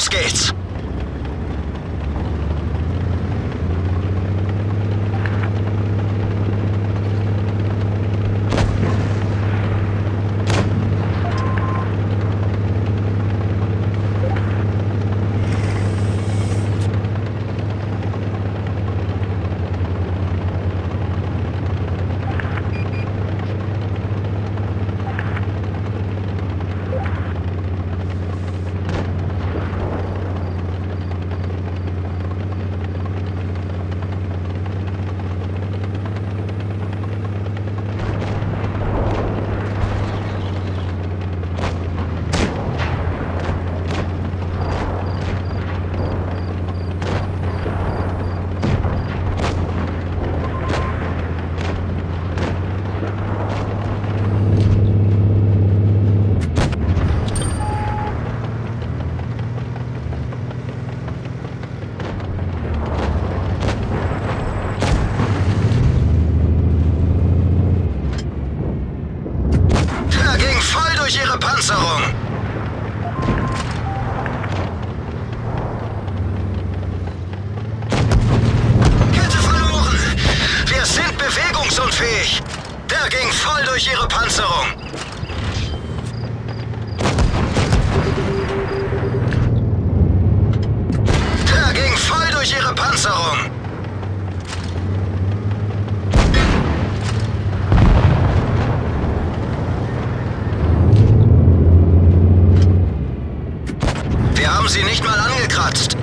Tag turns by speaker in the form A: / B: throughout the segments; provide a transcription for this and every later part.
A: skates. durch ihre Panzerung. Der ging voll durch ihre Panzerung. Wir haben sie nicht mal angekratzt.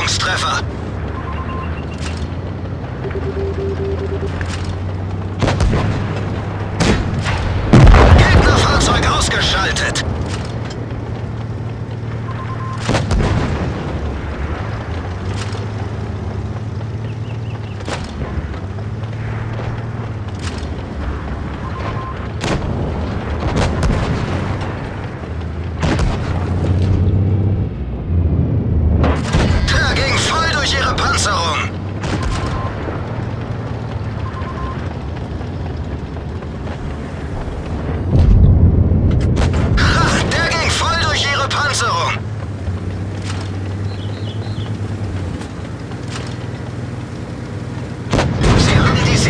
A: Führungstreffer.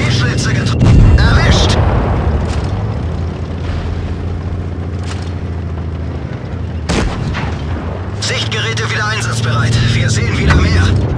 A: T-Schlitze getroffen. Erwischt! Sichtgeräte wieder einsatzbereit. Wir sehen wieder mehr.